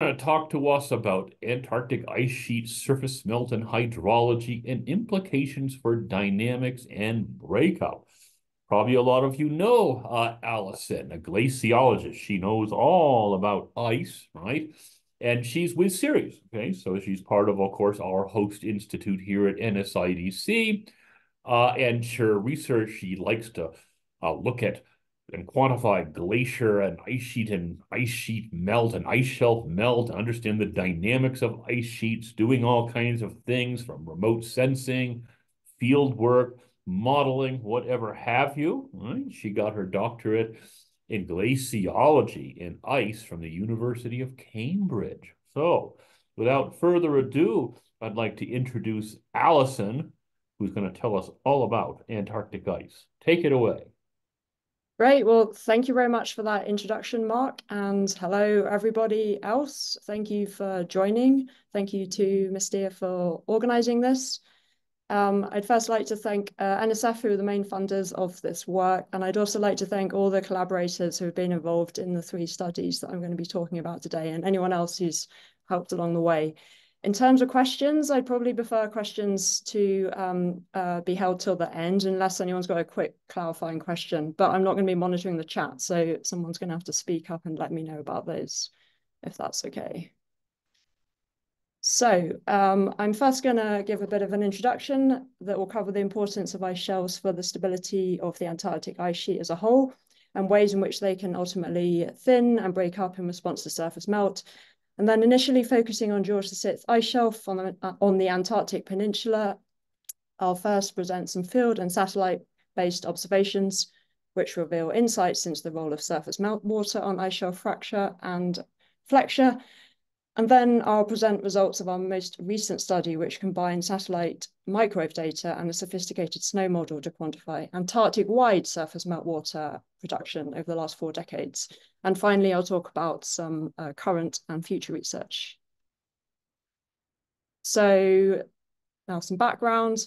to talk to us about Antarctic ice sheet surface melt and hydrology and implications for dynamics and breakup. Probably a lot of you know uh, Alison, a glaciologist. She knows all about ice, right? And she's with CIRES, okay? So she's part of, of course, our host institute here at NSIDC. Uh, and her research, she likes to uh, look at and quantify glacier and ice sheet and ice sheet melt and ice shelf melt, understand the dynamics of ice sheets, doing all kinds of things from remote sensing, field work, modeling, whatever have you. Right? She got her doctorate in glaciology in ice from the University of Cambridge. So without further ado, I'd like to introduce Alison, who's going to tell us all about Antarctic ice. Take it away. Great. Well, thank you very much for that introduction, Mark. And hello, everybody else. Thank you for joining. Thank you to Mistia for organizing this. Um, I'd first like to thank uh, NSF, who are the main funders of this work. And I'd also like to thank all the collaborators who have been involved in the three studies that I'm going to be talking about today and anyone else who's helped along the way. In terms of questions, I'd probably prefer questions to um, uh, be held till the end, unless anyone's got a quick clarifying question. But I'm not going to be monitoring the chat, so someone's going to have to speak up and let me know about those, if that's okay. So um, I'm first going to give a bit of an introduction that will cover the importance of ice shelves for the stability of the Antarctic ice sheet as a whole and ways in which they can ultimately thin and break up in response to surface melt, and then initially focusing on George VI ice shelf on the, on the Antarctic Peninsula, I'll first present some field and satellite-based observations, which reveal insights into the role of surface meltwater on ice shelf fracture and flexure, and then I'll present results of our most recent study, which combines satellite microwave data and a sophisticated snow model to quantify Antarctic-wide surface meltwater production over the last four decades. And finally, I'll talk about some uh, current and future research. So now some background.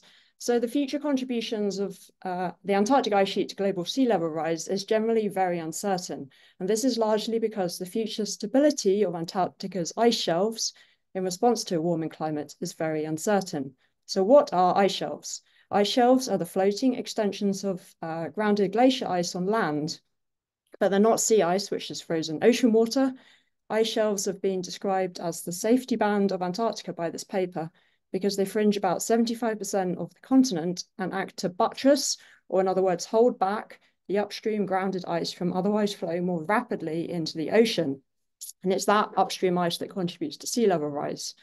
So the future contributions of uh, the Antarctic ice sheet to global sea level rise is generally very uncertain. And this is largely because the future stability of Antarctica's ice shelves in response to a warming climate is very uncertain. So what are ice shelves? Ice shelves are the floating extensions of uh, grounded glacier ice on land, but they're not sea ice, which is frozen ocean water. Ice shelves have been described as the safety band of Antarctica by this paper, because they fringe about 75% of the continent and act to buttress, or in other words, hold back the upstream grounded ice from otherwise flowing more rapidly into the ocean. And it's that upstream ice that contributes to sea level rise.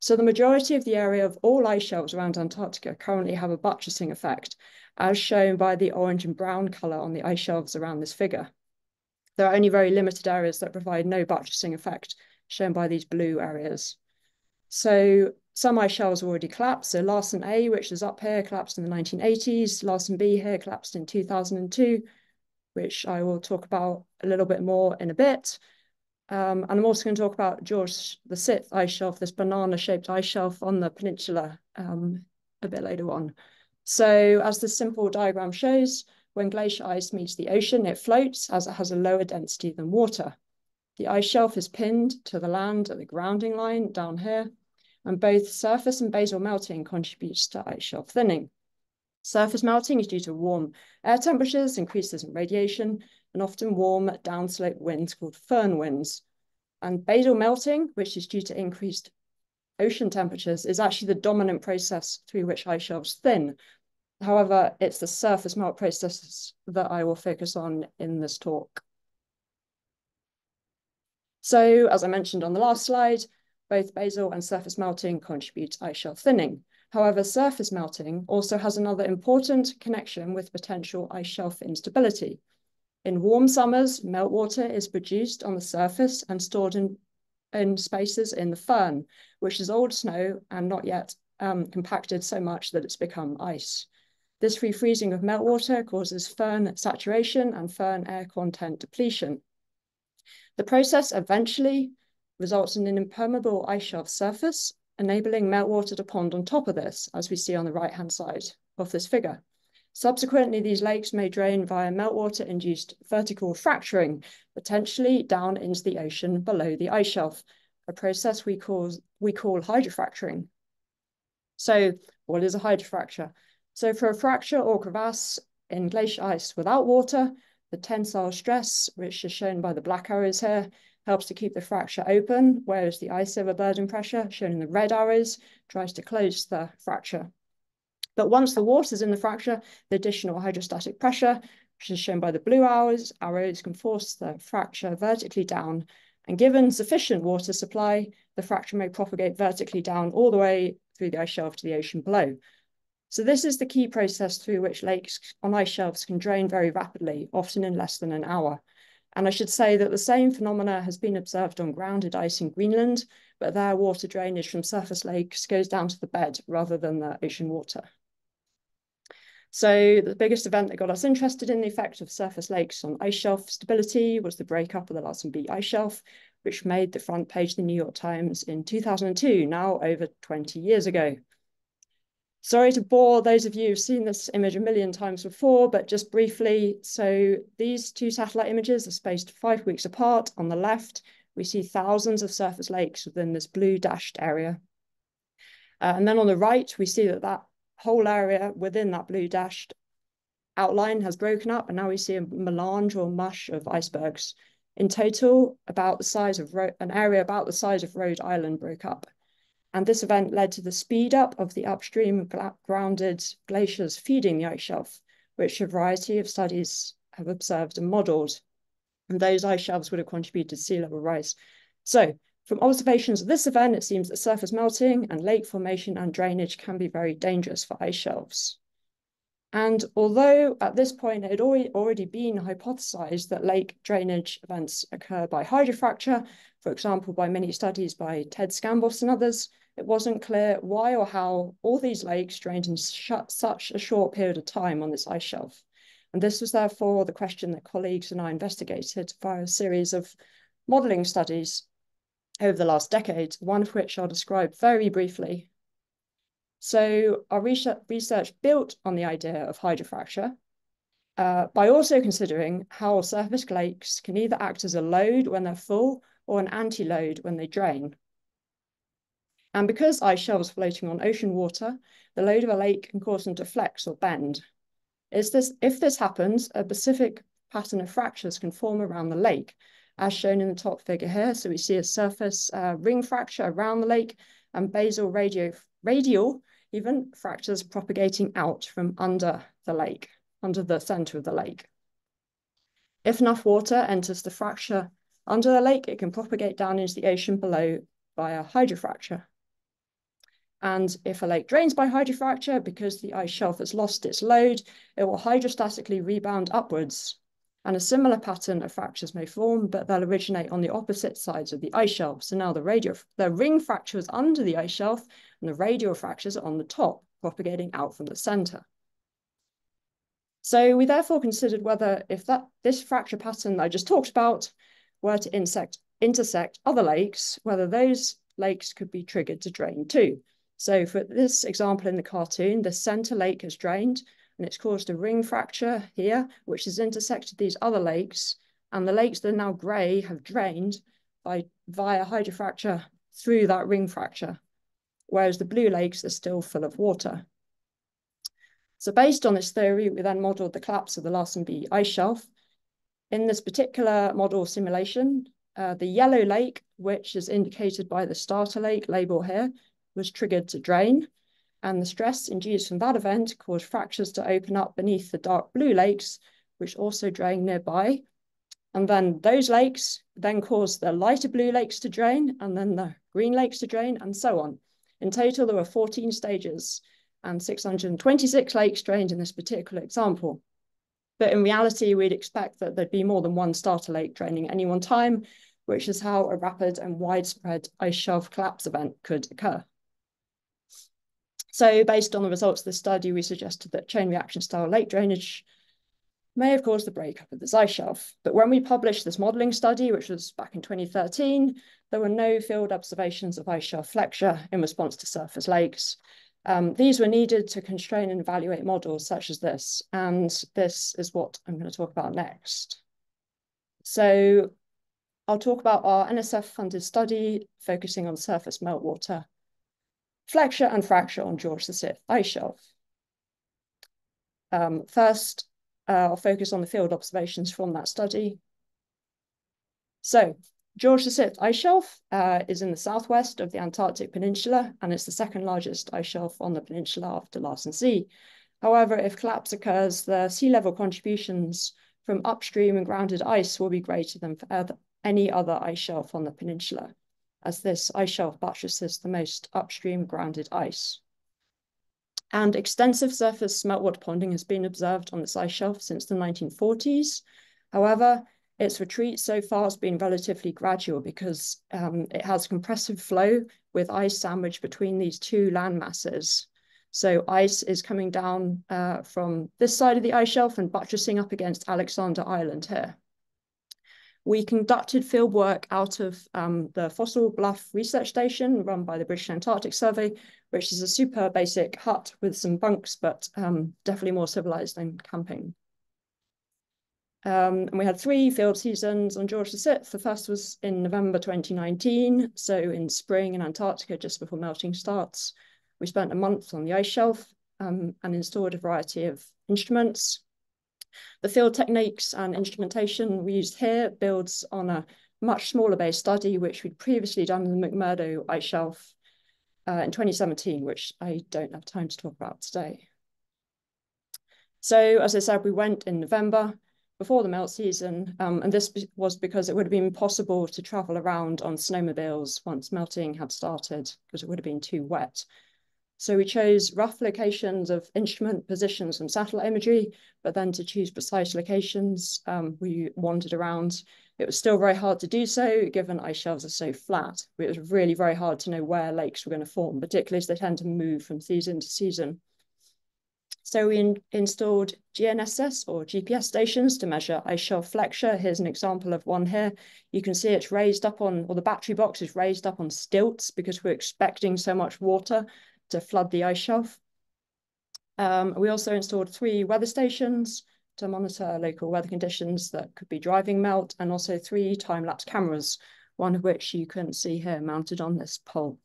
So the majority of the area of all ice shelves around Antarctica currently have a buttressing effect, as shown by the orange and brown color on the ice shelves around this figure. There are only very limited areas that provide no buttressing effect, shown by these blue areas. So some ice shelves already collapsed. So Larsen A, which is up here, collapsed in the 1980s. Larsen B here collapsed in 2002, which I will talk about a little bit more in a bit. Um, and I'm also going to talk about George the Sixth ice shelf, this banana-shaped ice shelf on the peninsula um, a bit later on. So as this simple diagram shows, when glacier ice meets the ocean, it floats as it has a lower density than water. The ice shelf is pinned to the land at the grounding line down here, and both surface and basal melting contributes to ice shelf thinning. Surface melting is due to warm air temperatures, increases in radiation, and often warm downslope winds called foehn winds. And basal melting, which is due to increased ocean temperatures, is actually the dominant process through which ice shelves thin. However, it's the surface melt processes that I will focus on in this talk. So, as I mentioned on the last slide, both basal and surface melting contribute to ice shelf thinning. However, surface melting also has another important connection with potential ice shelf instability. In warm summers, meltwater is produced on the surface and stored in, in spaces in the firn, which is old snow and not yet um, compacted so much that it's become ice. This refreezing of meltwater causes firn saturation and firn air content depletion. The process eventually results in an impermeable ice shelf surface, enabling meltwater to pond on top of this, as we see on the right-hand side of this figure. Subsequently, these lakes may drain via meltwater-induced vertical fracturing, potentially down into the ocean below the ice shelf, a process we call, we call hydrofracturing. So what is a hydrofracture? So for a fracture or crevasse in glacier ice without water, the tensile stress, which is shown by the black arrows here, helps to keep the fracture open, whereas the ice overburden pressure, shown in the red arrows, tries to close the fracture. But once the water is in the fracture, the additional hydrostatic pressure, which is shown by the blue arrows, arrows can force the fracture vertically down. And given sufficient water supply, the fracture may propagate vertically down all the way through the ice shelf to the ocean below. So this is the key process through which lakes on ice shelves can drain very rapidly, often in less than an hour. And I should say that the same phenomena has been observed on grounded ice in Greenland, but there water drainage from surface lakes goes down to the bed rather than the ocean water. So the biggest event that got us interested in the effect of surface lakes on ice shelf stability was the breakup of the Larsen B ice shelf, which made the front page of the New York Times in 2002, now over 20 years ago. Sorry to bore those of you who've seen this image a million times before, but just briefly, so these two satellite images are spaced five weeks apart. On the left, we see thousands of surface lakes within this blue dashed area. Uh, and then on the right, we see that that whole area within that blue dashed outline has broken up, and now we see a melange or mush of icebergs. In total, about the size of an area about the size of Rhode Island broke up. And this event led to the speed up of the upstream grounded glaciers feeding the ice shelf, which a variety of studies have observed and modeled. And those ice shelves would have contributed to sea level rise. So from observations of this event, it seems that surface melting and lake formation and drainage can be very dangerous for ice shelves. And although at this point it had already been hypothesized that lake drainage events occur by hydrofracture, for example, by many studies by Ted Scambos and others, it wasn't clear why or how all these lakes drained in such a short period of time on this ice shelf. And this was therefore the question that colleagues and I investigated via a series of modelling studies over the last decade, one of which I'll describe very briefly. So our research built on the idea of hydrofracture uh, by also considering how surface lakes can either act as a load when they're full or an anti-load when they drain. And because ice shelves floating on ocean water, the load of a lake can cause them to flex or bend. Is this, if this happens, a specific pattern of fractures can form around the lake, as shown in the top figure here. So we see a surface uh, ring fracture around the lake and basal radio, radial even fractures propagating out from under the lake, under the center of the lake. If enough water enters the fracture under the lake, it can propagate down into the ocean below via hydrofracture. And if a lake drains by hydrofracture, because the ice shelf has lost its load, it will hydrostatically rebound upwards. And a similar pattern of fractures may form, but they'll originate on the opposite sides of the ice shelf. So now the radial, the ring fracture is under the ice shelf, and the radial fractures are on the top, propagating out from the center. So we therefore considered whether if that this fracture pattern I just talked about were to insect, intersect other lakes, whether those lakes could be triggered to drain too. So for this example in the cartoon, the center lake has drained and it's caused a ring fracture here, which has intersected these other lakes. And the lakes that are now gray have drained by via hydrofracture through that ring fracture, whereas the blue lakes are still full of water. So based on this theory, we then modeled the collapse of the Larsen B ice shelf. In this particular model simulation, uh, the yellow lake, which is indicated by the starter lake label here, was triggered to drain, and the stress induced from that event caused fractures to open up beneath the dark blue lakes, which also drain nearby. And then those lakes then caused the lighter blue lakes to drain, and then the green lakes to drain, and so on. In total, there were 14 stages and 626 lakes drained in this particular example. But in reality, we'd expect that there'd be more than one starter lake draining at any one time, which is how a rapid and widespread ice shelf collapse event could occur. So based on the results of the study, we suggested that chain reaction style lake drainage may have caused the breakup of the ice shelf. But when we published this modeling study, which was back in 2013, there were no field observations of ice shelf flexure in response to surface lakes. Um, these were needed to constrain and evaluate models such as this. And this is what I'm going to talk about next. So I'll talk about our NSF-funded study focusing on surface meltwater, flexure and fracture on George VI ice shelf. Um, first, uh, I'll focus on the field observations from that study. So George VI ice shelf uh, is in the southwest of the Antarctic Peninsula, and it's the second largest ice shelf on the peninsula after Larsen C. However, if collapse occurs, the sea level contributions from upstream and grounded ice will be greater than for any other ice shelf on the peninsula, as this ice shelf buttresses the most upstream grounded ice. And extensive surface meltwater ponding has been observed on this ice shelf since the 1940s. However, its retreat so far has been relatively gradual because um, it has compressive flow with ice sandwiched between these two land masses. So ice is coming down uh, from this side of the ice shelf and buttressing up against Alexander Island here. We conducted field work out of um, the Fossil Bluff Research Station run by the British Antarctic Survey, which is a super basic hut with some bunks, but um, definitely more civilized than camping. Um, and we had three field seasons on George VI. The first was in November 2019, so in spring in Antarctica, just before melting starts. We spent a month on the ice shelf um, and installed a variety of instruments. The field techniques and instrumentation we used here builds on a much smaller base study, which we'd previously done in the McMurdo ice shelf uh, in 2017, which I don't have time to talk about today. So as I said, we went in November before the melt season, um, and this was because it would have been possible to travel around on snowmobiles once melting had started, because it would have been too wet. So we chose rough locations of instrument positions from satellite imagery, but then to choose precise locations, um, we wandered around. It was still very hard to do so, given ice shelves are so flat. It was really very hard to know where lakes were going to form, particularly as they tend to move from season to season. So we in installed GNSS or GPS stations to measure ice shelf flexure. Here's an example of one here. You can see it's raised up on, or the battery box is raised up on stilts because we're expecting so much water to flood the ice shelf. Um, we also installed three weather stations to monitor local weather conditions that could be driving melt, and also three time-lapse cameras, one of which you can see here mounted on this pole.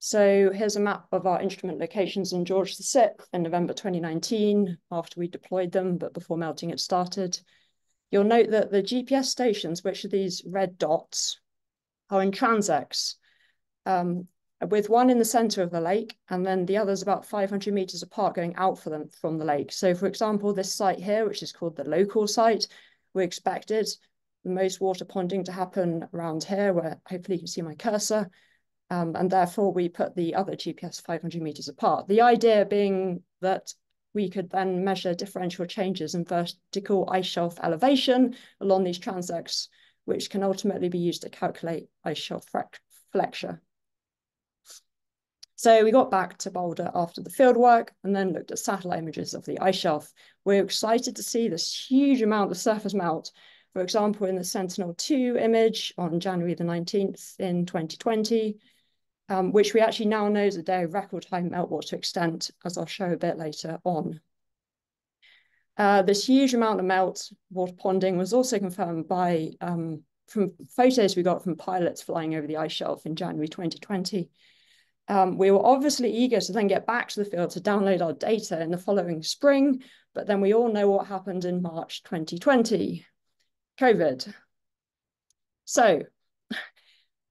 So here's a map of our instrument locations in George VI in November 2019, after we deployed them, but before melting had started. You'll note that the GPS stations, which are these red dots, are in transects, um, with one in the center of the lake, and then the others about 500 meters apart going out for them from the lake. So for example, this site here, which is called the local site, we expected the most water ponding to happen around here, where hopefully you can see my cursor, um, and therefore we put the other GPS 500 meters apart. The idea being that we could then measure differential changes in vertical ice shelf elevation along these transects, which can ultimately be used to calculate ice shelf flexure. So we got back to Boulder after the field work and then looked at satellite images of the ice shelf. We're excited to see this huge amount of surface melt. For example, in the Sentinel-2 image on January the 19th in 2020, um, which we actually now know is a day of record high meltwater extent, as I'll show a bit later on. Uh, this huge amount of melt water ponding was also confirmed by um, from photos we got from pilots flying over the ice shelf in January 2020. Um, we were obviously eager to then get back to the field to download our data in the following spring, but then we all know what happened in March 2020, COVID. So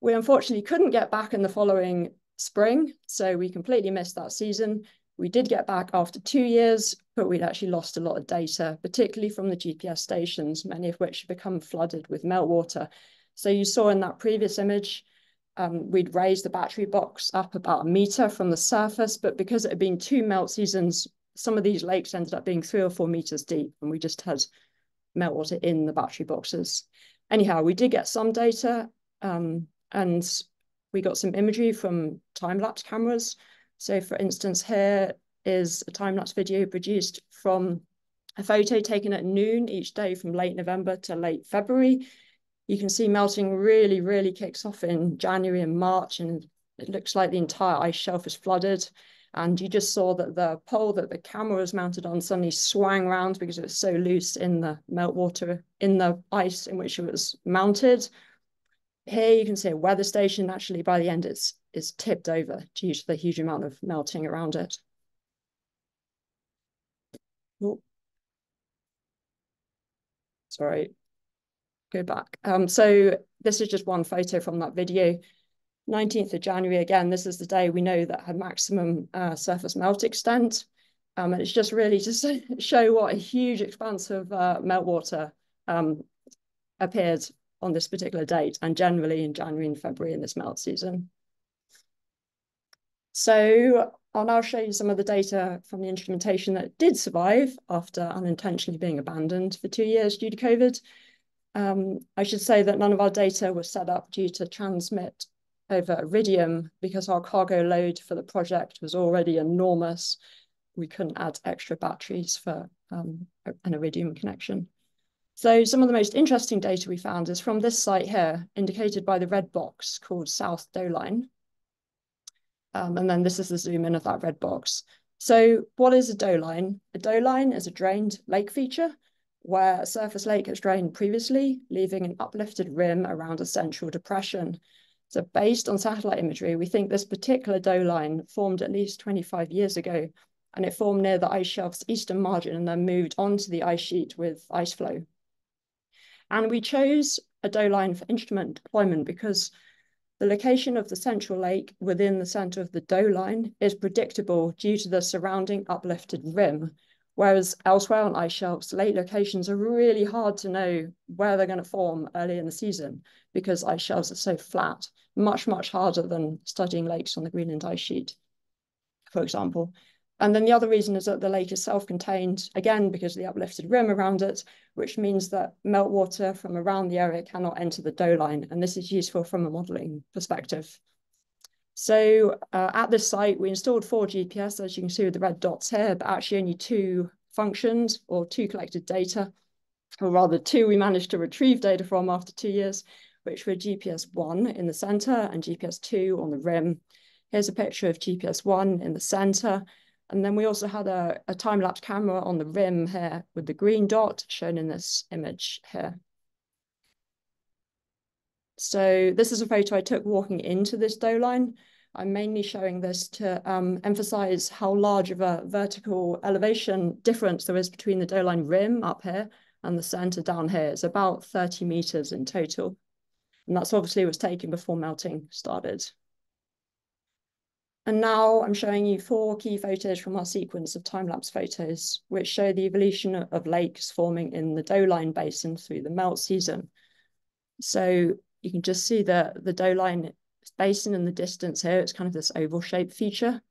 we unfortunately couldn't get back in the following spring, so we completely missed that season. We did get back after two years, but we'd actually lost a lot of data, particularly from the GPS stations, many of which had become flooded with meltwater. So you saw in that previous image, um, we'd raised the battery box up about a meter from the surface, but because it had been two melt seasons, some of these lakes ended up being three or four meters deep, and we just had meltwater in the battery boxes. Anyhow, we did get some data. Um, and we got some imagery from time-lapse cameras. So for instance, here is a time-lapse video produced from a photo taken at noon each day from late November to late February. You can see melting really, really kicks off in January and March, and it looks like the entire ice shelf is flooded. And you just saw that the pole that the camera was mounted on suddenly swang round because it was so loose in the meltwater, in the ice in which it was mounted. Here you can see a weather station. Actually, by the end, it's, it's tipped over due to the huge amount of melting around it. Oh. Sorry, go back. Um, so this is just one photo from that video. 19th of January, again, this is the day we know that had maximum uh, surface melt extent. Um, and it's just really to show what a huge expanse of uh, meltwater um, appeared on this particular date and generally in January and February in this melt season. So I'll now show you some of the data from the instrumentation that did survive after unintentionally being abandoned for two years due to COVID. Um, I should say that none of our data was set up due to transmit over Iridium because our cargo load for the project was already enormous. We couldn't add extra batteries for um, an Iridium connection. So some of the most interesting data we found is from this site here, indicated by the red box called South Doline. Um, and then this is the zoom in of that red box. So what is a doline? A doline is a drained lake feature where a surface lake has drained previously, leaving an uplifted rim around a central depression. So based on satellite imagery, we think this particular doline formed at least 25 years ago, and it formed near the ice shelf's eastern margin and then moved onto the ice sheet with ice flow. And we chose a doline for instrument deployment because the location of the central lake within the center of the doline is predictable due to the surrounding uplifted rim, whereas elsewhere on ice shelves, lake locations are really hard to know where they're going to form early in the season because ice shelves are so flat, much, much harder than studying lakes on the Greenland ice sheet, for example. And then the other reason is that the lake is self-contained, again, because of the uplifted rim around it, which means that meltwater from around the area cannot enter the doline. And this is useful from a modeling perspective. So uh, at this site, we installed four GPS, as you can see with the red dots here, but actually only two functions or two collected data, or rather two we managed to retrieve data from after two years, which were GPS one in the center and GPS two on the rim. Here's a picture of GPS one in the center. And then we also had a, a time-lapse camera on the rim here with the green dot shown in this image here. So this is a photo I took walking into this doline. I'm mainly showing this to um, emphasize how large of a vertical elevation difference there is between the doline rim up here and the center down here. It's about 30 meters in total. And that's obviously was taken before melting started. And now I'm showing you four key photos from our sequence of time-lapse photos, which show the evolution of lakes forming in the Doline Basin through the melt season. So you can just see the, the Doline basin in the distance here. It's kind of this oval shaped feature.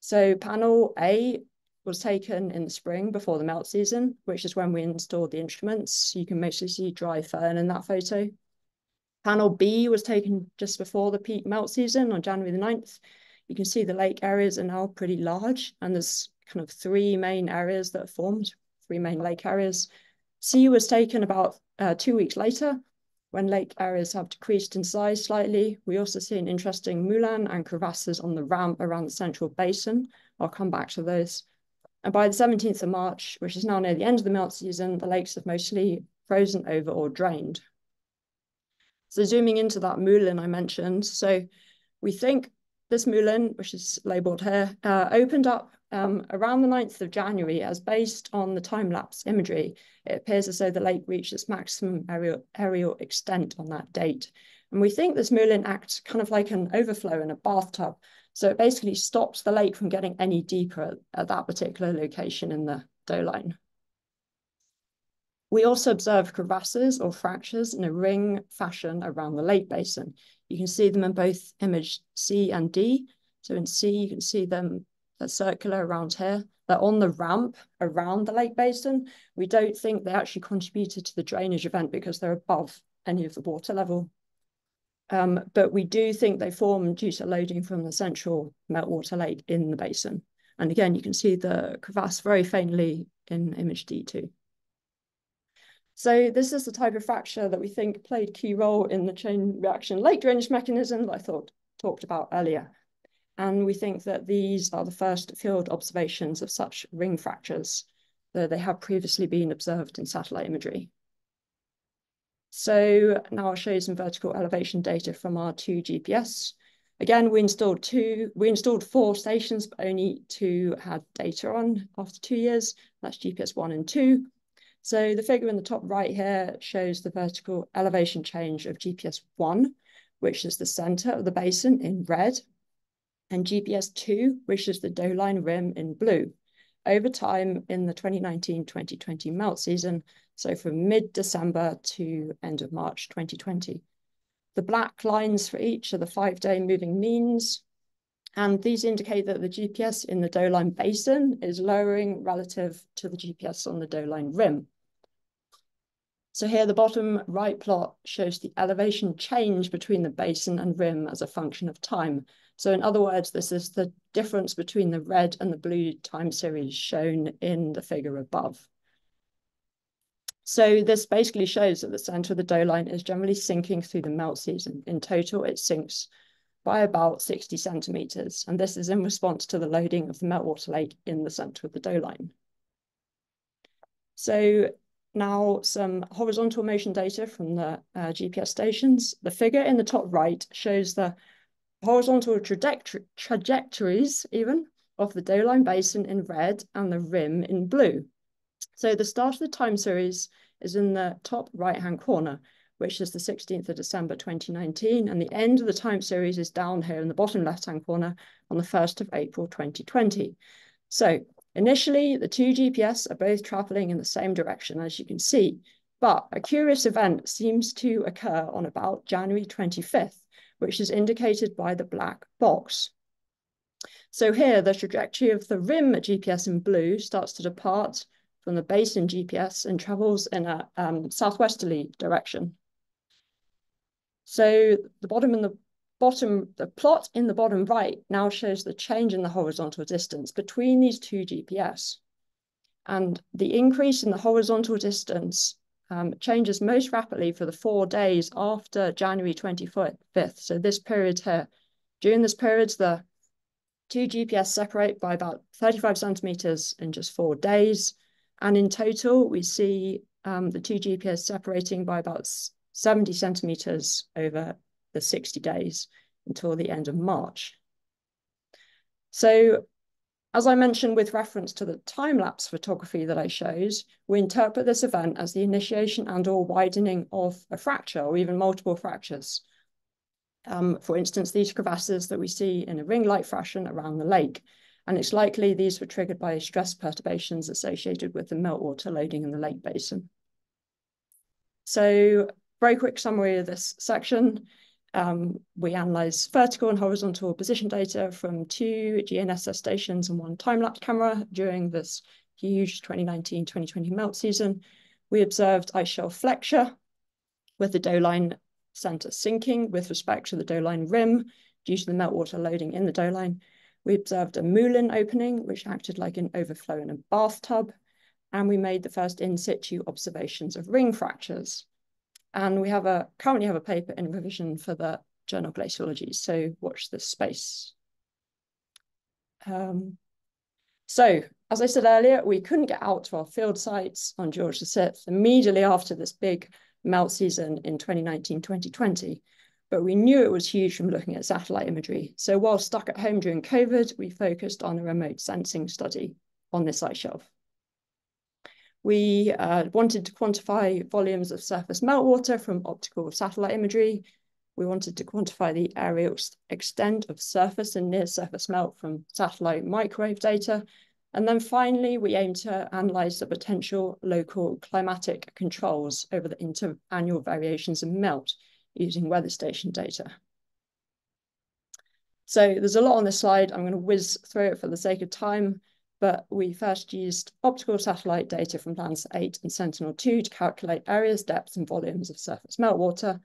So panel A was taken in the spring before the melt season, which is when we installed the instruments. You can mostly see dry firn in that photo. Panel B was taken just before the peak melt season on January the 9th. You can see the lake areas are now pretty large and there's kind of three main areas that are formed, three main lake areas. C was taken about uh, two weeks later when lake areas have decreased in size slightly, we also see an interesting moulin and crevasses on the ramp around the central basin. I'll come back to those. And by the 17th of March, which is now near the end of the melt season, the lakes have mostly frozen over or drained. So zooming into that moulin I mentioned, so we think this moulin, which is labeled here, uh, opened up um, around the 9th of January as based on the time-lapse imagery. It appears as though the lake reached its maximum areal, areal extent on that date. And we think this moulin acts kind of like an overflow in a bathtub. So it basically stops the lake from getting any deeper at, at that particular location in the doline. We also observe crevasses or fractures in a ring fashion around the lake basin. You can see them in both image C and D. So in C, you can see them circular around here. They're on the ramp around the lake basin. We don't think they actually contributed to the drainage event because they're above any of the water level. Um, but we do think they formed due to loading from the central meltwater lake in the basin. And again, you can see the crevasse very faintly in image D2. So this is the type of fracture that we think played key role in the chain reaction lake drainage mechanism that I thought talked about earlier. And we think that these are the first field observations of such ring fractures, though they have previously been observed in satellite imagery. So now I'll show you some vertical elevation data from our two GPS. Again, we installed two, we installed four stations, but only two had data on after two years. That's GPS one and two. So the figure in the top right here shows the vertical elevation change of GPS one, which is the center of the basin in red, and GPS two, which is the Doline rim in blue over time in the 2019-2020 melt season, so from mid-December to end of March 2020. The black lines for each are the five-day moving means, and these indicate that the GPS in the Doline basin is lowering relative to the GPS on the Doline rim. So here the bottom right plot shows the elevation change between the basin and rim as a function of time. So in other words, this is the difference between the red and the blue time series shown in the figure above. So this basically shows that the center of the Doline is generally sinking through the melt season. In total, it sinks by about 60 centimeters, and this is in response to the loading of the meltwater lake in the center of the Doline. So now some horizontal motion data from the uh, GPS stations. The figure in the top right shows the horizontal trajectory, trajectories even of the Doline Basin in red and the rim in blue. So the start of the time series is in the top right-hand corner, which is the 16th of December 2019, and the end of the time series is down here in the bottom left-hand corner on the 1st of April 2020. So initially, the two GPS are both traveling in the same direction, as you can see, but a curious event seems to occur on about January 25th, which is indicated by the black box. So here, the trajectory of the rim GPS in blue starts to depart from the basin GPS and travels in a um, southwesterly direction. So the bottom and the bottom, the plot in the bottom right now shows the change in the horizontal distance between these two GPS. And the increase in the horizontal distance um, changes most rapidly for the four days after January 25th. So this period here, during this period, the two GPS separate by about 35 centimeters in just four days. And in total, we see um, the two GPS separating by about 70 centimeters over the 60 days until the end of March. So as I mentioned with reference to the time-lapse photography that I showed, we interpret this event as the initiation and or widening of a fracture or even multiple fractures. Um, for instance, these crevasses that we see in a ring-like fashion around the lake. And it's likely these were triggered by stress perturbations associated with the meltwater loading in the lake basin. So very quick summary of this section. Um, we analyze vertical and horizontal position data from two GNSS stations and one time-lapse camera during this huge 2019-2020 melt season. We observed ice shelf flexure with the Doline center sinking with respect to the Doline rim due to the meltwater loading in the Doline. We observed a moulin opening, which acted like an overflow in a bathtub, and we made the first in situ observations of ring fractures. And we have a currently have a paper in revision for the Journal of Glaciology, so watch this space. Um, so, as I said earlier, we couldn't get out to our field sites on George VI immediately after this big melt season in 2019-2020, but we knew it was huge from looking at satellite imagery. So while stuck at home during COVID, we focused on a remote sensing study on this ice shelf. We uh, wanted to quantify volumes of surface meltwater from optical satellite imagery. We wanted to quantify the areal extent of surface and near surface melt from satellite microwave data. And then finally, we aim to analyze the potential local climatic controls over the interannual variations in melt using weather station data. So there's a lot on this slide. I'm going to whiz through it for the sake of time but we first used optical satellite data from Landsat 8 and Sentinel-2 to calculate areas, depths, and volumes of surface meltwater.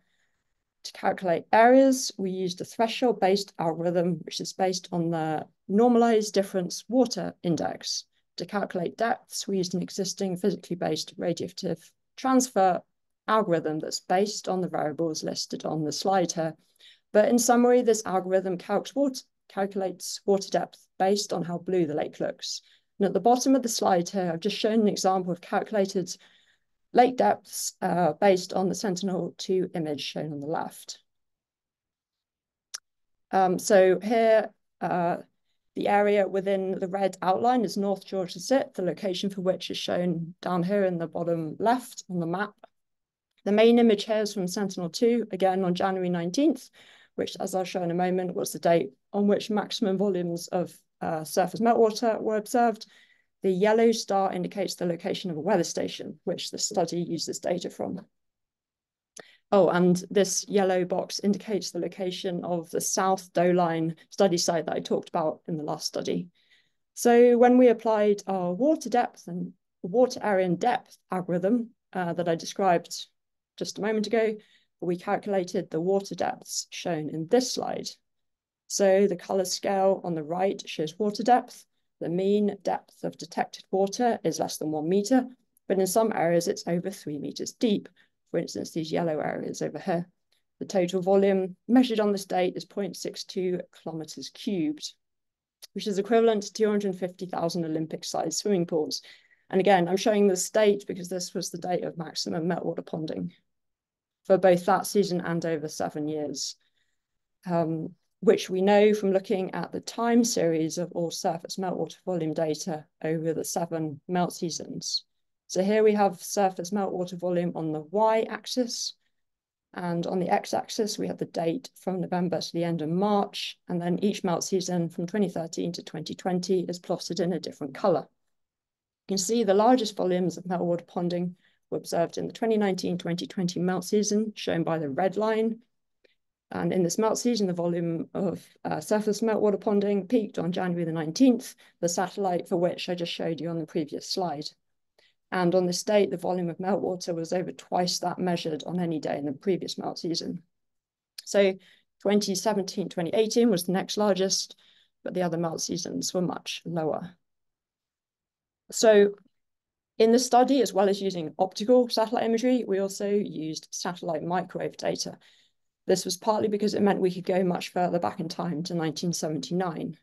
To calculate areas, we used a threshold-based algorithm, which is based on the normalized difference water index. To calculate depths, we used an existing physically based radiative transfer algorithm that's based on the variables listed on the slide here. But in summary, this algorithm calcs water, calculates water depth based on how blue the lake looks. And at the bottom of the slide here, I've just shown an example of calculated lake depths uh, based on the Sentinel-2 image shown on the left. Um, so here, uh, the area within the red outline is North George VI, the location for which is shown down here in the bottom left on the map. The main image here is from Sentinel-2, again on January 19th, which, as I'll show in a moment, was the date on which maximum volumes of uh, surface meltwater were observed. The yellow star indicates the location of a weather station, which the study uses data from. Oh, and this yellow box indicates the location of the South Doline study site that I talked about in the last study. So when we applied our water depth and water area and depth algorithm uh, that I described just a moment ago, we calculated the water depths shown in this slide. So the color scale on the right shows water depth. The mean depth of detected water is less than one meter, but in some areas it's over three meters deep, for instance, these yellow areas over here. The total volume measured on this date is 0.62 kilometers cubed, which is equivalent to 250,000 Olympic-sized swimming pools. And again, I'm showing the date because this was the date of maximum meltwater ponding for both that season and over seven years, um, which we know from looking at the time series of all surface meltwater volume data over the seven melt seasons. So here we have surface meltwater volume on the y-axis, and on the x-axis, we have the date from November to the end of March, and then each melt season from 2013 to 2020 is plotted in a different color. You can see the largest volumes of meltwater ponding observed in the 2019-2020 melt season, shown by the red line. And in this melt season, the volume of uh, surface meltwater ponding peaked on January the 19th, the satellite for which I just showed you on the previous slide. And on this date, the volume of meltwater was over twice that measured on any day in the previous melt season. So 2017, 2018 was the next largest, but the other melt seasons were much lower. So in the study, as well as using optical satellite imagery, we also used satellite microwave data. This was partly because it meant we could go much further back in time to 1979.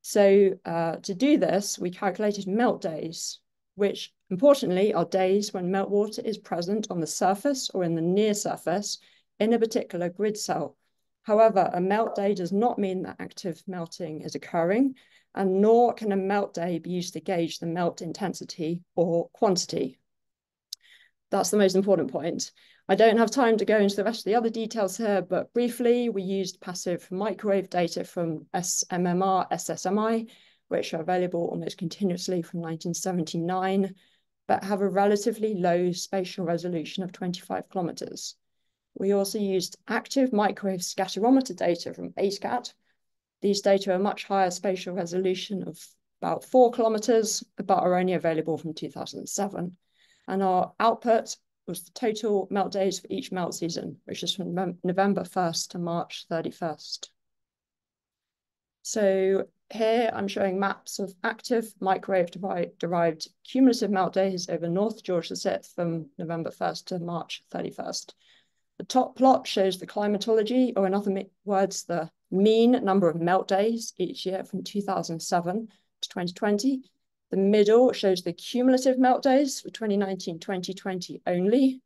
So uh, to do this, we calculated melt days, which importantly are days when meltwater is present on the surface or in the near surface in a particular grid cell. However, a melt day does not mean that active melting is occurring, and nor can a melt day be used to gauge the melt intensity or quantity. That's the most important point. I don't have time to go into the rest of the other details here, but briefly, we used passive microwave data from SMMR, SSMI, which are available almost continuously from 1979, but have a relatively low spatial resolution of 25 kilometers. We also used active microwave scatterometer data from ASCAT. These data are much higher spatial resolution of about four kilometers, but are only available from 2007. And our output was the total melt days for each melt season, which is from November 1st to March 31st. So here I'm showing maps of active microwave derived cumulative melt days over North George VI from November 1st to March 31st. The top plot shows the climatology, or in other words, the mean number of melt days each year from 2007 to 2020. The middle shows the cumulative melt days for 2019-2020 only.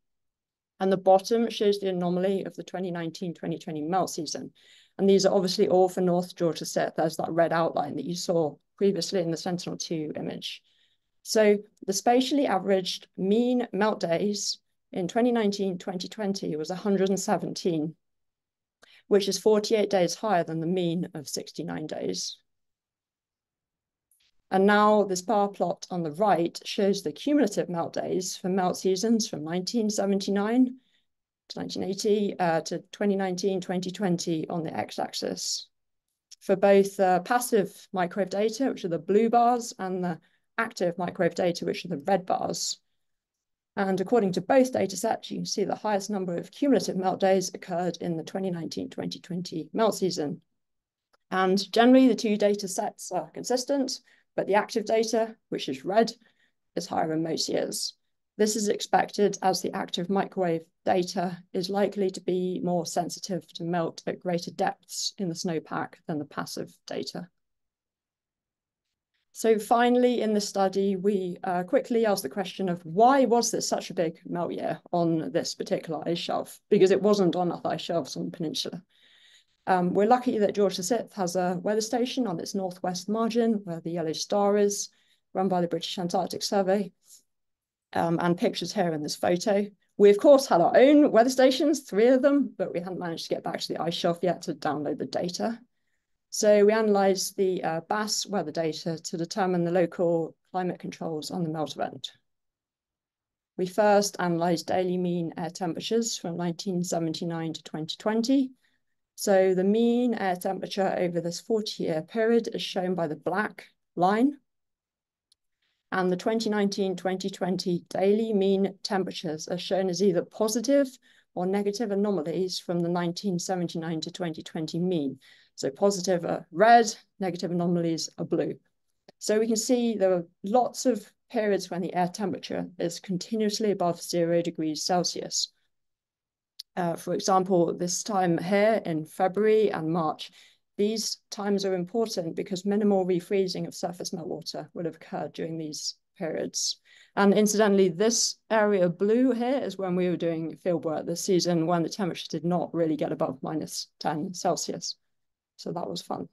And the bottom shows the anomaly of the 2019-2020 melt season. And these are obviously all for North George VI. There's that red outline that you saw previously in the Sentinel-2 image. So the spatially averaged mean melt days in 2019-2020 was 117, which is 48 days higher than the mean of 69 days. And now this bar plot on the right shows the cumulative melt days for melt seasons from 1979 to 1980 uh, to 2019, 2020 on the x-axis. For both uh, passive microwave data, which are the blue bars, and the active microwave data, which are the red bars. And according to both data sets, you can see the highest number of cumulative melt days occurred in the 2019-2020 melt season. And generally, the two data sets are consistent, but the active data, which is red, is higher in most years. This is expected as the active microwave data is likely to be more sensitive to melt at greater depths in the snowpack than the passive data. So finally, in the study, we uh, quickly asked the question of why was there such a big melt year on this particular ice shelf? Because it wasn't on other ice shelves on the peninsula. Um, we're lucky that George VI has a weather station on its northwest margin where the yellow star is, run by the British Antarctic Survey um, and pictures here in this photo. We, of course, had our own weather stations, three of them, but we hadn't managed to get back to the ice shelf yet to download the data. So we analysed the uh, BAS weather data to determine the local climate controls on the melt event. We first analysed daily mean air temperatures from 1979 to 2020. So the mean air temperature over this 40-year period is shown by the black line and the 2019-2020 daily mean temperatures are shown as either positive or negative anomalies from the 1979 to 2020 mean. So positive are red, negative anomalies are blue. So we can see there are lots of periods when the air temperature is continuously above zero degrees Celsius. Uh, for example, this time here in February and March, these times are important because minimal refreezing of surface meltwater would have occurred during these periods. And incidentally, this area of blue here is when we were doing fieldwork this season when the temperature did not really get above minus 10 Celsius. So that was fun.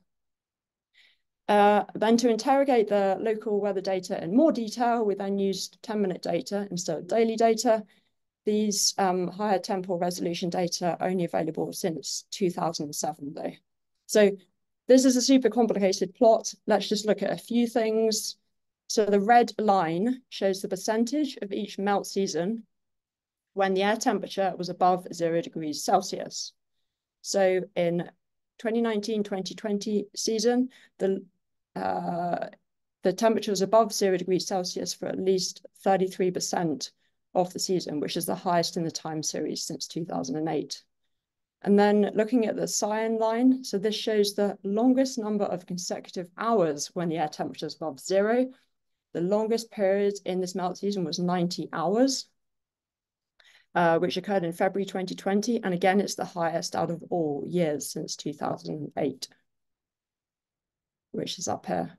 Uh, then to interrogate the local weather data in more detail, we then used 10-minute data instead of daily data. These um, higher temporal resolution data are only available since 2007, though. So this is a super complicated plot. Let's just look at a few things. So the red line shows the percentage of each melt season when the air temperature was above zero degrees Celsius. So in 2019-2020 season, the uh, the temperature was above zero degrees Celsius for at least 33% of the season, which is the highest in the time series since 2008. And then looking at the cyan line, so this shows the longest number of consecutive hours when the air temperature is above zero. The longest period in this melt season was 90 hours, uh, which occurred in February 2020. And again, it's the highest out of all years since 2008, which is up here.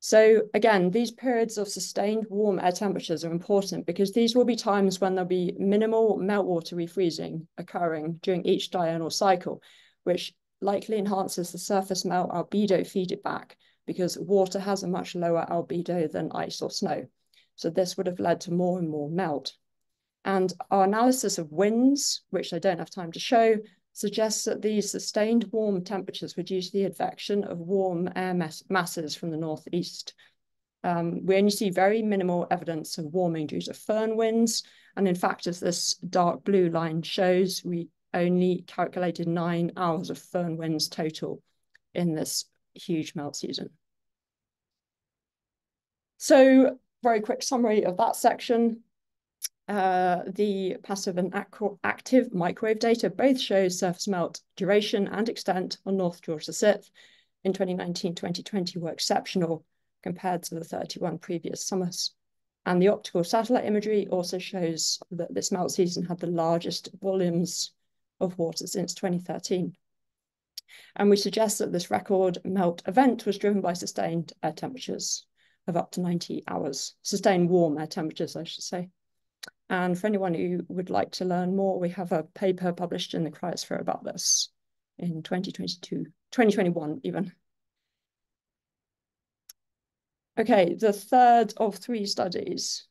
So again, these periods of sustained warm air temperatures are important because these will be times when there'll be minimal meltwater refreezing occurring during each diurnal cycle, which likely enhances the surface melt albedo feedback because water has a much lower albedo than ice or snow. So this would have led to more and more melt. And our analysis of winds, which I don't have time to show, suggests that these sustained warm temperatures reduce the advection of warm air mass masses from the northeast. Um, we only see very minimal evidence of warming due to föhn winds. And in fact, as this dark blue line shows, we only calculated nine hours of föhn winds total in this huge melt season. So very quick summary of that section. Uh, the passive and active microwave data both show surface melt duration and extent on North George VI in 2019-2020 were exceptional compared to the 31 previous summers. And the optical satellite imagery also shows that this melt season had the largest volumes of water since 2013. And we suggest that this record melt event was driven by sustained air temperatures of up to 90 hours, sustained warm air temperatures, I should say. And for anyone who would like to learn more, we have a paper published in the Cryosphere about this in 2022, 2021 even. Okay, the third of three studies.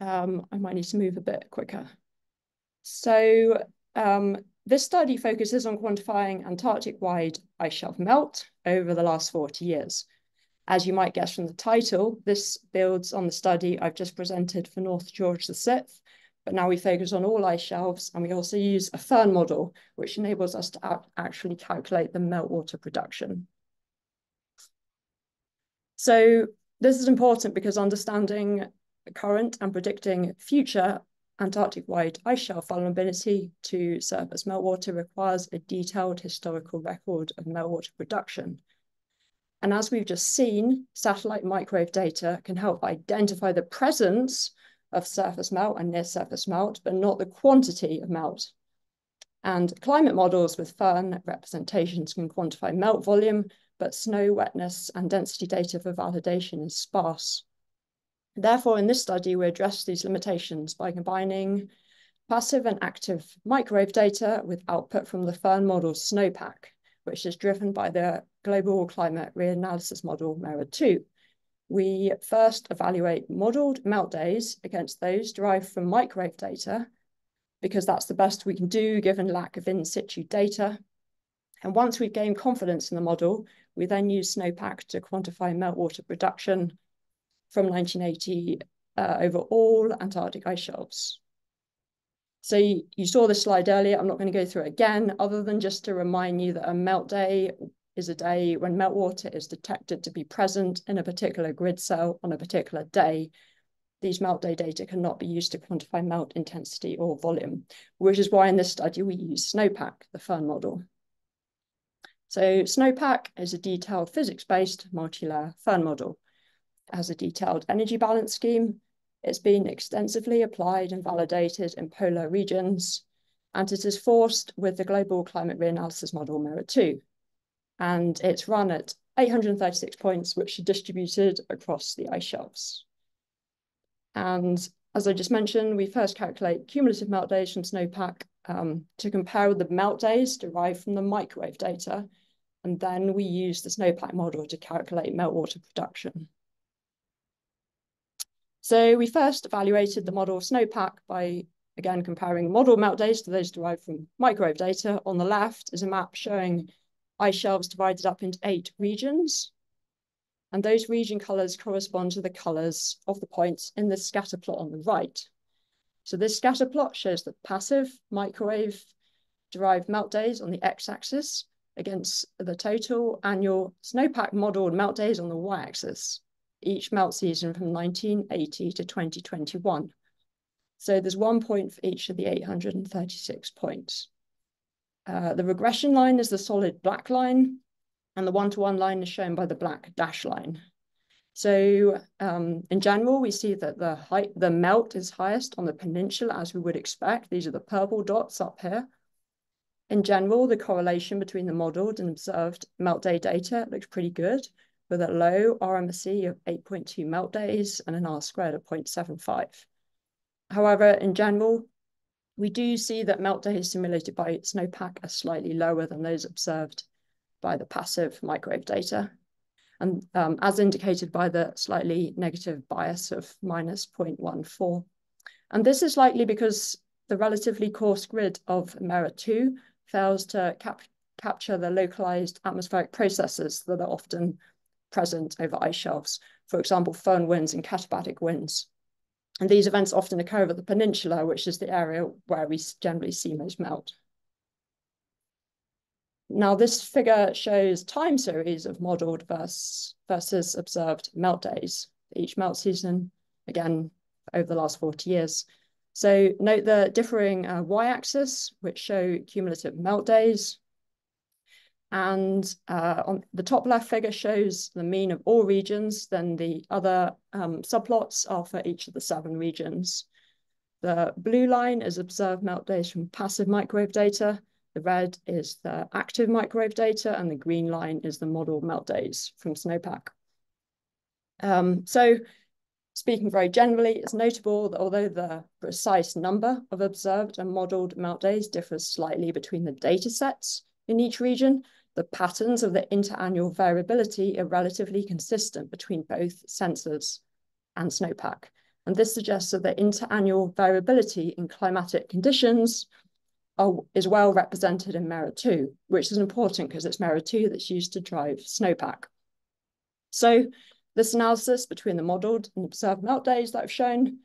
Um, I might need to move a bit quicker. So um, this study focuses on quantifying Antarctic-wide ice shelf melt over the last 40 years. As you might guess from the title, this builds on the study I've just presented for North George VI, but now we focus on all ice shelves and we also use a firn model, which enables us to actually calculate the meltwater production. So this is important because understanding current and predicting future Antarctic-wide ice shelf vulnerability to surface meltwater requires a detailed historical record of meltwater production. And as we've just seen, satellite microwave data can help identify the presence of surface melt and near surface melt, but not the quantity of melt. And climate models with firn representations can quantify melt volume, but snow wetness and density data for validation is sparse. Therefore, in this study, we address these limitations by combining passive and active microwave data with output from the firn model snowpack, which is driven by the global climate reanalysis model MERRA2. We first evaluate modeled melt days against those derived from microwave data, because that's the best we can do given lack of in situ data. And once we've gained confidence in the model, we then use snowpack to quantify meltwater production from 1980 uh, over all Antarctic ice shelves. So you, you saw this slide earlier. I'm not going to go through it again, other than just to remind you that a melt day is a day when meltwater is detected to be present in a particular grid cell on a particular day. These melt day data cannot be used to quantify melt intensity or volume, which is why in this study we use snowpack, the firn model. So snowpack is a detailed physics-based multi-layer firn model. It has a detailed energy balance scheme. It's been extensively applied and validated in polar regions, and it is forced with the global climate reanalysis model MERRA2. And it's run at 836 points, which are distributed across the ice shelves. And as I just mentioned, we first calculate cumulative melt days from snowpack um, to compare the melt days derived from the microwave data and then we use the snowpack model to calculate meltwater production. So we first evaluated the model of snowpack by, again, comparing model melt days to those derived from microwave data. On the left is a map showing ice shelves divided up into eight regions. And those region colors correspond to the colors of the points in the scatter plot on the right. So this scatter plot shows the passive microwave derived melt days on the x-axis against the total annual snowpack modeled melt days on the y-axis, each melt season from 1980 to 2021. So there's one point for each of the 836 points. Uh, the regression line is the solid black line, and the one-to-one -one line is shown by the black dash line. So um, in general, we see that the height, the melt is highest on the peninsula, as we would expect. These are the purple dots up here. In general, the correlation between the modeled and observed melt day data looks pretty good, with a low RMSE of 8.2 melt days and an R squared of 0.75. However, in general, we do see that melt days simulated by snowpack are slightly lower than those observed by the passive microwave data. And um, as indicated by the slightly negative bias of minus 0.14. And this is likely because the relatively coarse grid of MERRA2 fails to cap capture the localized atmospheric processes that are often present over ice shelves, for example, foehn winds and katabatic winds. And these events often occur over the peninsula, which is the area where we generally see most melt. Now, this figure shows time series of modeled versus, versus observed melt days, each melt season, again, over the last 40 years. So note the differing uh, y-axis, which show cumulative melt days. And uh, on the top left figure shows the mean of all regions, then the other um, subplots are for each of the seven regions. The blue line is observed melt days from passive microwave data. The red is the active microwave data, and the green line is the model melt days from snowpack. Um, so Speaking very generally, it's notable that although the precise number of observed and modeled melt days differs slightly between the data sets in each region, the patterns of the interannual variability are relatively consistent between both sensors and snowpack. And this suggests that the interannual variability in climatic conditions are, is well represented in MERRA2, which is important because it's MERRA2 that's used to drive snowpack. So this analysis between the modelled and observed melt days that I've shown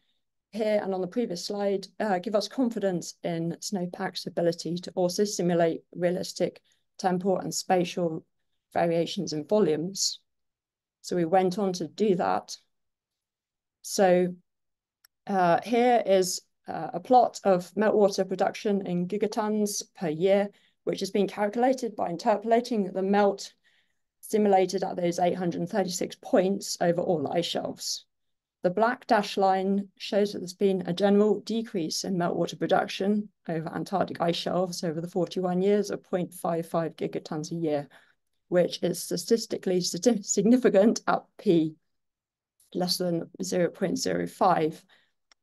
here and on the previous slide uh, give us confidence in snowpack's ability to also simulate realistic temporal and spatial variations in volumes. So we went on to do that. So uh, here is uh, a plot of meltwater production in gigatons per year, which has been calculated by interpolating the melt simulated at those 836 points over all ice shelves. The black dash line shows that there's been a general decrease in meltwater production over Antarctic ice shelves over the 41 years of 0.55 gigatons a year, which is statistically significant at P less than 0.05.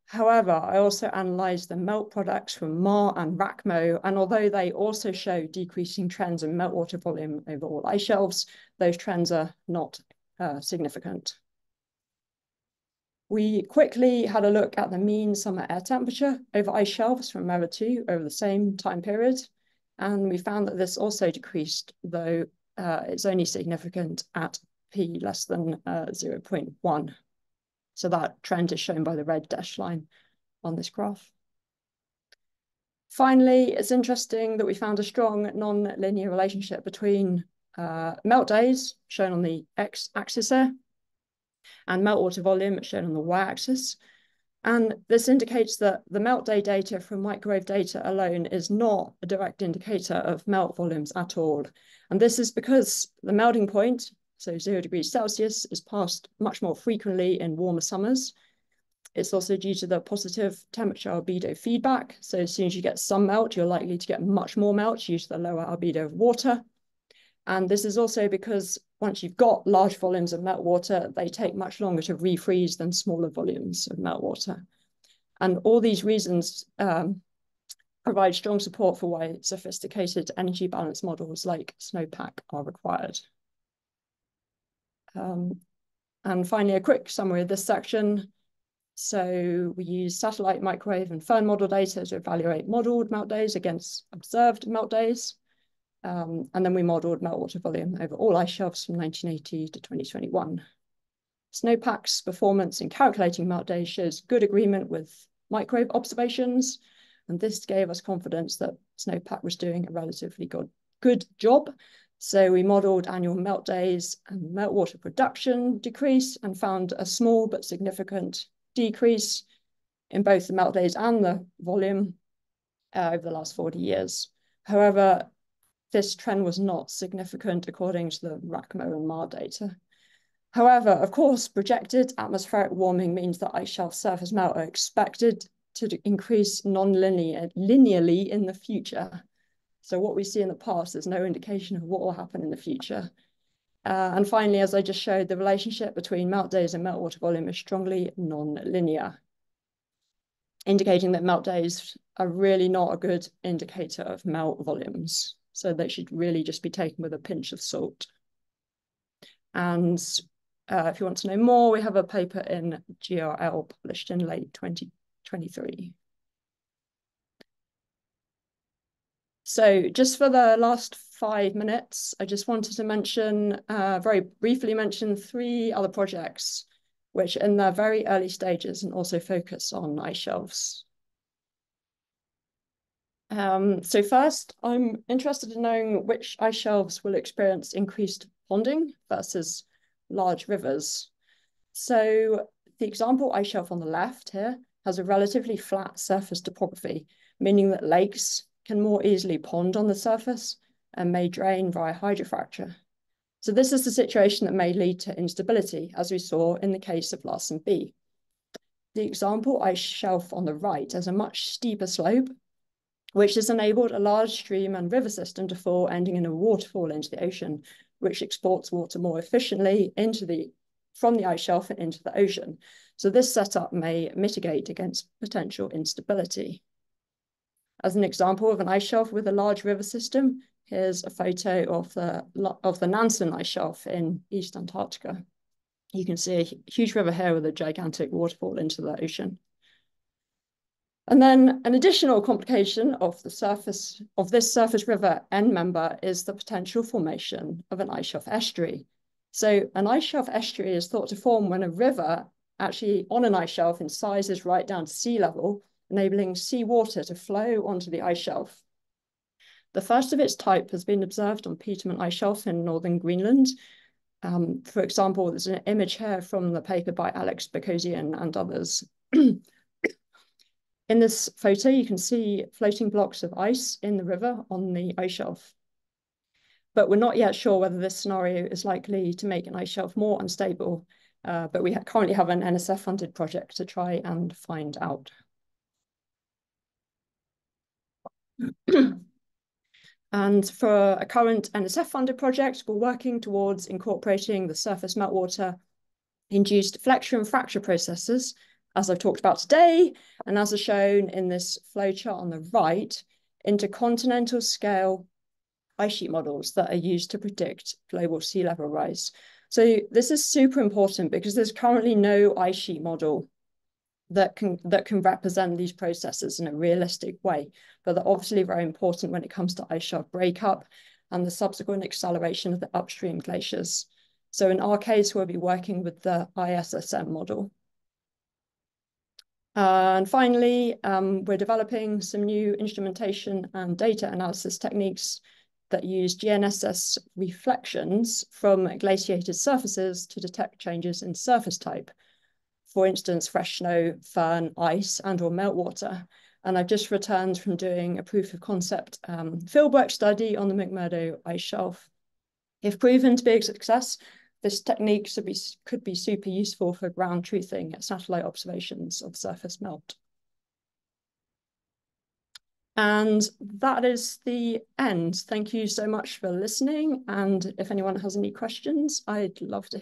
However, I also analysed the melt products from MAR and RACMO, and although they also show decreasing trends in meltwater volume over all ice shelves, those trends are not uh, significant. We quickly had a look at the mean summer air temperature over ice shelves from MERRA 2 over the same time period. And we found that this also decreased, though uh, it's only significant at P less than uh, 0.1. So that trend is shown by the red dashed line on this graph. Finally, it's interesting that we found a strong non-linear relationship between uh, melt days, shown on the x-axis here, and meltwater volume shown on the y-axis. And this indicates that the melt day data from microwave data alone is not a direct indicator of melt volumes at all. And this is because the melting point, so zero degrees Celsius, is passed much more frequently in warmer summers. It's also due to the positive temperature albedo feedback. So as soon as you get some melt, you're likely to get much more melt due to the lower albedo of water. And this is also because once you've got large volumes of meltwater, they take much longer to refreeze than smaller volumes of meltwater. And all these reasons um, provide strong support for why sophisticated energy balance models like snowpack are required. Um, and finally, a quick summary of this section. So we use satellite, microwave, and firn model data to evaluate modeled melt days against observed melt days. Um, and then we modelled meltwater volume over all ice shelves from 1980 to 2021. Snowpack's performance in calculating melt days shows good agreement with microwave observations, and this gave us confidence that Snowpack was doing a relatively good, good job. So we modelled annual melt days and meltwater production decrease and found a small but significant decrease in both the melt days and the volume uh, over the last 40 years. However, this trend was not significant according to the RACMO and MAR data. However, of course, projected atmospheric warming means that ice shelf surface melt are expected to increase non-linearly in the future. So what we see in the past is no indication of what will happen in the future. Uh, and finally, as I just showed, the relationship between melt days and meltwater volume is strongly non-linear, indicating that melt days are really not a good indicator of melt volumes. So they should really just be taken with a pinch of salt. And uh, if you want to know more, we have a paper in GRL published in late 2023. So just for the last five minutes, I just wanted to mention, uh, very briefly mention three other projects which in their very early stages and also focus on ice shelves. Um, so first, I'm interested in knowing which ice shelves will experience increased ponding versus large rivers. So the example ice shelf on the left here has a relatively flat surface topography, meaning that lakes can more easily pond on the surface and may drain via hydrofracture. So this is the situation that may lead to instability, as we saw in the case of Larsen B. The example ice shelf on the right has a much steeper slope which has enabled a large stream and river system to fall, ending in a waterfall into the ocean, which exports water more efficiently into the from the ice shelf and into the ocean. So this setup may mitigate against potential instability. As an example of an ice shelf with a large river system, here's a photo of the, of the Nansen ice shelf in East Antarctica. You can see a huge river here with a gigantic waterfall into the ocean. And then an additional complication of the surface of this surface river end member is the potential formation of an ice shelf estuary. So an ice shelf estuary is thought to form when a river actually on an ice shelf in size is right down to sea level, enabling seawater to flow onto the ice shelf. The first of its type has been observed on Petermann Ice Shelf in northern Greenland. Um, for example, there's an image here from the paper by Alex Boghosian and others. In this photo, you can see floating blocks of ice in the river on the ice shelf. But we're not yet sure whether this scenario is likely to make an ice shelf more unstable uh, but we ha currently have an NSF-funded project to try and find out. and for a current NSF-funded project, we're working towards incorporating the surface meltwater induced flexure and fracture processes, as I've talked about today, and as is shown in this flowchart on the right, into continental scale ice sheet models that are used to predict global sea level rise. So this is super important because there's currently no ice sheet model that can that can represent these processes in a realistic way, but they're obviously very important when it comes to ice shelf breakup and the subsequent acceleration of the upstream glaciers. So in our case, we'll be working with the ISSM model. Uh, and finally, um, we're developing some new instrumentation and data analysis techniques that use GNSS reflections from glaciated surfaces to detect changes in surface type. For instance, fresh snow, firn, ice, and or meltwater. And I've just returned from doing a proof of concept um, fieldwork study on the McMurdo ice shelf. If proven to be a success, this technique be, could be super useful for ground truthing at satellite observations of surface melt. And that is the end. Thank you so much for listening. And if anyone has any questions, I'd love to hear.